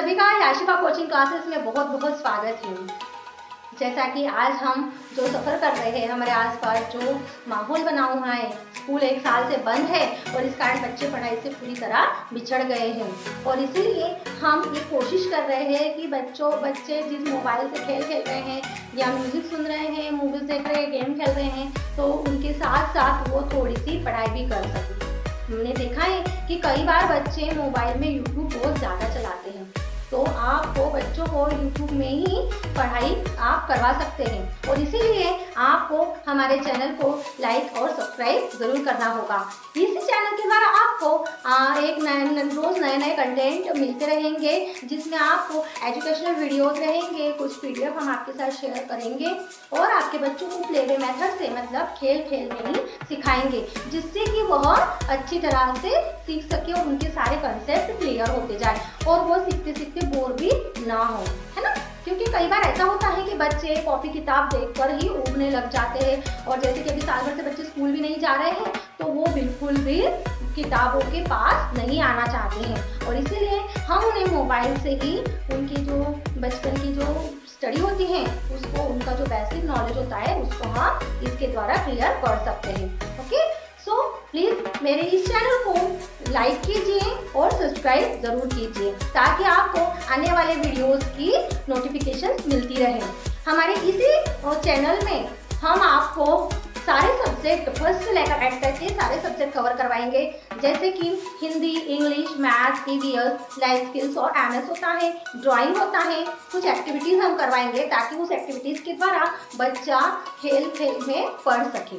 सभी का याशिफा coaching classes में बहुत बहुत स्वागत है। जैसा कि आज हम जो सफ़र कर रहे हैं, हमारे आसपास जो माहौल बना हुआ है, स्कूल एक साल से बंद है और इस कारण बच्चे पढ़ाई से पूरी तरह बिछड़ गए हैं। और इसीलिए हम ये कोशिश कर रहे हैं कि बच्चों, बच्चे जिस मोबाइल से खेल खेल रहे हैं या म्यूज़िक सुन रहे हैं मूवीज़ देख रहे हैं गेम खेल रहे हैं तो उनके साथ साथ वो थोड़ी सी पढ़ाई भी कर सकें। हमने देखा है कि कई बार बच्चे मोबाइल में यूट्यूब बहुत ज़्यादा चलाते हैं। तो आपको बच्चों को यूट्यूब में ही पढ़ाई आप करवा सकते हैं। और इसीलिए आपको हमारे चैनल को लाइक और सब्सक्राइब ज़रूर करना होगा। इसी चैनल के द्वारा आपको एक नए रोज़ नए नए कंटेंट मिलते रहेंगे, जिसमें आपको एजुकेशनल वीडियोस रहेंगे, कुछ पीडीएफ हम आपके साथ शेयर करेंगे, और आपके बच्चों को प्ले वे मेथड से मतलब खेल खेल में ही सिखाएँगे, जिससे कि वह अच्छी तरह से सीख सके और उनके सारे कंसेप्ट क्लियर होते जाए, और वो सीखते सीखते बोर भी ना हो, है ना? क्योंकि कई बार ऐसा होता है कि बच्चे कॉपी किताब देखकर ही उगने लग जाते हैं, और जैसे कि अभी साल भर से बच्चे स्कूल भी नहीं जा रहे हैं तो वो बिल्कुल भी किताबों के पास नहीं आना चाहते हैं। और इसीलिए हम उन्हें मोबाइल से ही उनकी जो बचपन की जो स्टडी होती है, उसको, उनका जो बेसिक नॉलेज होता है, उसको हम इसके द्वारा क्लियर कर सकते हैं। ओके सो प्लीज़ मेरे इस चैनल को लाइक कीजिए और सब्सक्राइब ज़रूर कीजिए, ताकि आपको आने वाले वीडियोस की नोटिफिकेशन मिलती रहे। हमारे इसी चैनल में हम आपको सारे सब्जेक्ट फ़र्स्ट से लेकर एड तक के सारे सब्जेक्ट कवर करवाएँगे। जैसे कि Hindi English math EVS life skills और एमएस होता है ड्राइंग होता है, कुछ एक्टिविटीज़ हम करवाएँगे ताकि उस एक्टिविटीज़ के द्वारा बच्चा खेल खेल में पढ़ सके।